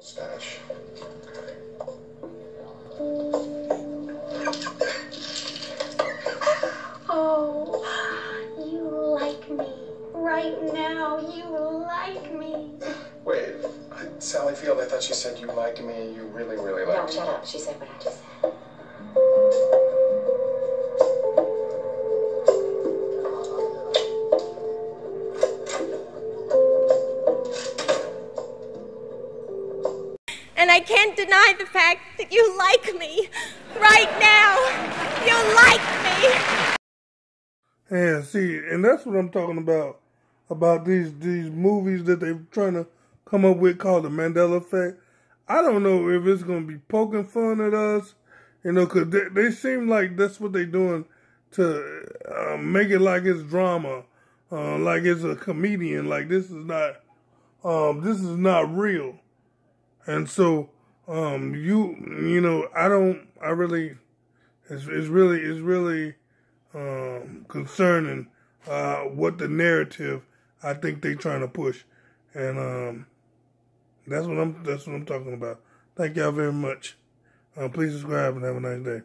Stash. Oh, you like me. Right now, you like me. Wait, Sally Field, I thought you said you liked me. You really, really No, liked me. No, shut up. She said what I just said. And I can't deny the fact that you like me. Right now, you like me. Yeah, see, and that's what I'm talking about. About these these movies that they're trying to come up with called the Mandela Effect. I don't know if it's gonna be poking fun at us, you know, because they, they seem like that's what they're doing to uh, make it like it's drama, uh, like it's a comedian. Like this is not, um, this is not real. And so, um, you, you know, I don't, I really, it's, it's really, it's really, um, concerning, uh, what the narrative I think they're trying to push. And, um, that's what I'm, that's what I'm talking about. Thank y'all very much. Uh, please subscribe and have a nice day.